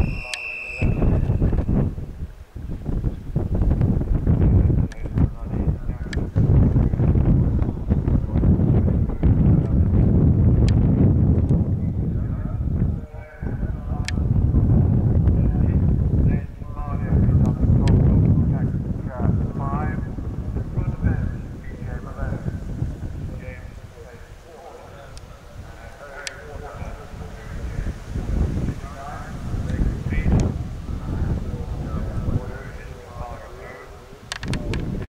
Oh.